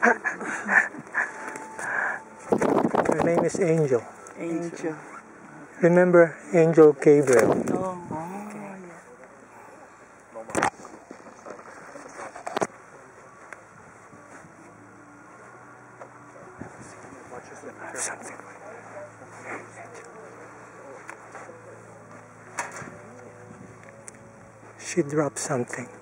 Her name is Angel. Angel. Remember Angel Gabriel. Oh. oh. She dropped something.